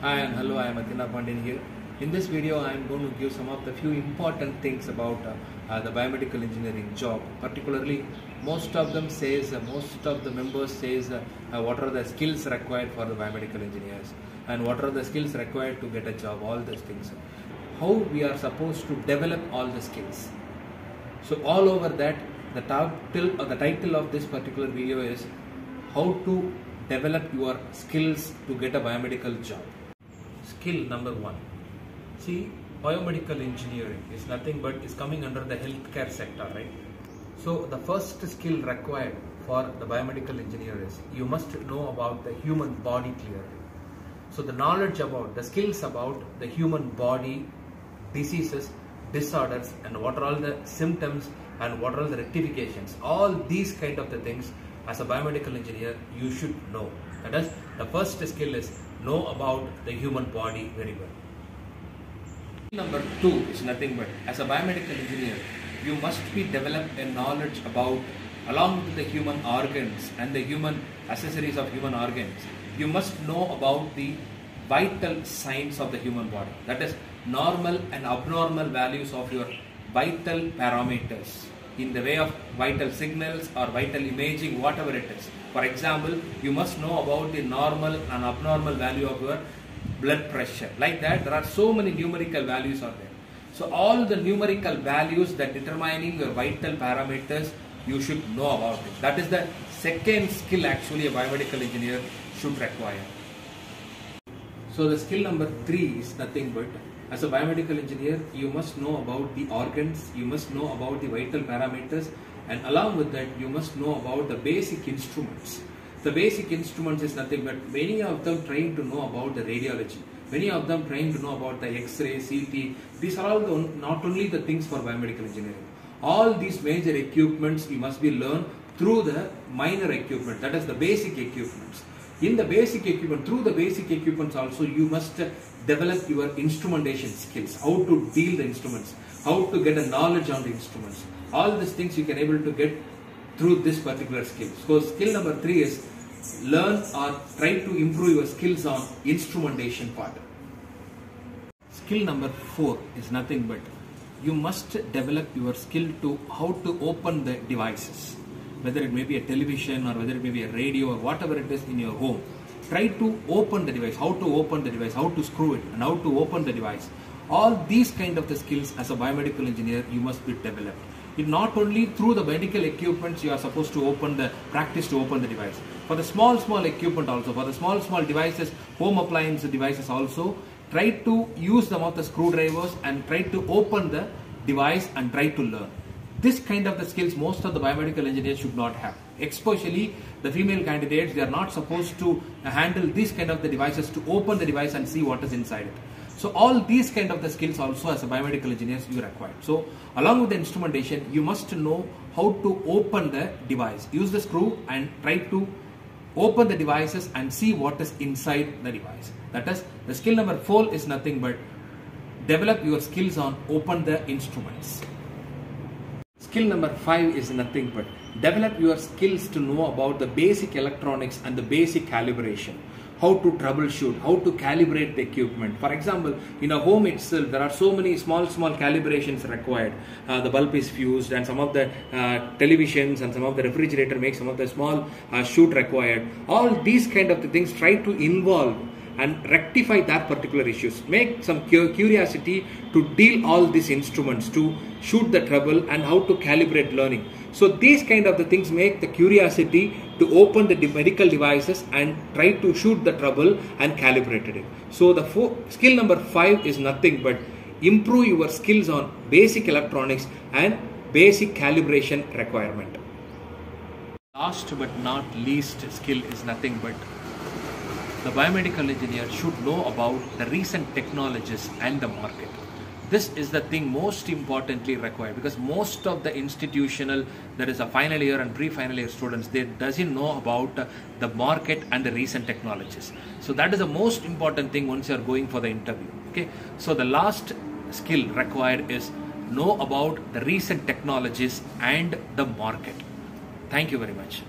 Hi and hello, I am Atheena Pandian here. In this video, I am going to give some of the few important things about uh, uh, the biomedical engineering job. Particularly, most of them says, uh, most of the members says, uh, uh, what are the skills required for the biomedical engineers and what are the skills required to get a job, all those things. How we are supposed to develop all the skills. So all over that, the or the title of this particular video is how to develop your skills to get a biomedical job. Skill number one. See, biomedical engineering is nothing but is coming under the healthcare sector, right? So the first skill required for the biomedical engineer is you must know about the human body clearly. So the knowledge about the skills about the human body, diseases, disorders, and what are all the symptoms and what are all the rectifications. All these kind of the things as a biomedical engineer you should know. That is the first skill is know about the human body very well. Number two is nothing but as a biomedical engineer, you must be developed a knowledge about along with the human organs and the human accessories of human organs. You must know about the vital signs of the human body. That is normal and abnormal values of your vital parameters in the way of vital signals or vital imaging, whatever it is. For example, you must know about the normal and abnormal value of your blood pressure. Like that, there are so many numerical values are there. So all the numerical values that determining your vital parameters, you should know about it. That is the second skill actually a biomedical engineer should require. So the skill number three is nothing but as a biomedical engineer, you must know about the organs, you must know about the vital parameters, and along with that, you must know about the basic instruments. The basic instruments is nothing but many of them trying to know about the radiology. Many of them trying to know about the X-ray, CT. These are all the, not only the things for biomedical engineering. All these major equipments you must be learned through the minor equipment. That is the basic equipments. In the basic equipment, through the basic equipments also, you must develop your instrumentation skills, how to deal the instruments, how to get a knowledge on the instruments. All these things you can able to get through this particular skill. So skill number three is learn or try to improve your skills on instrumentation part. Skill number four is nothing but you must develop your skill to how to open the devices, whether it may be a television or whether it may be a radio or whatever it is in your home. Try to open the device, how to open the device, how to screw it, and how to open the device. All these kind of the skills as a biomedical engineer you must be developed. It not only through the medical equipments you are supposed to open the practice to open the device. For the small small equipment also, for the small small devices, home appliance devices also, try to use some of the screwdrivers and try to open the device and try to learn. This kind of the skills most of the biomedical engineers should not have. Especially the female candidates, they are not supposed to handle these kind of the devices to open the device and see what is inside it. So all these kind of the skills also as a biomedical engineer you require. So along with the instrumentation, you must know how to open the device. Use the screw and try to open the devices and see what is inside the device. That is the skill number four is nothing but develop your skills on open the instruments. Skill number five is nothing but develop your skills to know about the basic electronics and the basic calibration how to troubleshoot, how to calibrate the equipment. For example, in a home itself, there are so many small, small calibrations required. Uh, the bulb is fused, and some of the uh, televisions and some of the refrigerator make some of the small uh, shoot required. All these kind of the things try to involve and rectify that particular issues. Make some curiosity to deal all these instruments, to shoot the trouble and how to calibrate learning. So these kind of the things make the curiosity to open the medical devices and try to shoot the trouble and calibrate it. So the four, skill number five is nothing but improve your skills on basic electronics and basic calibration requirement. Last but not least skill is nothing but the biomedical engineer should know about the recent technologies and the market. This is the thing most importantly required because most of the institutional, that is a final year and pre-final year students, they doesn't know about the market and the recent technologies. So that is the most important thing once you are going for the interview. Okay. So the last skill required is know about the recent technologies and the market. Thank you very much.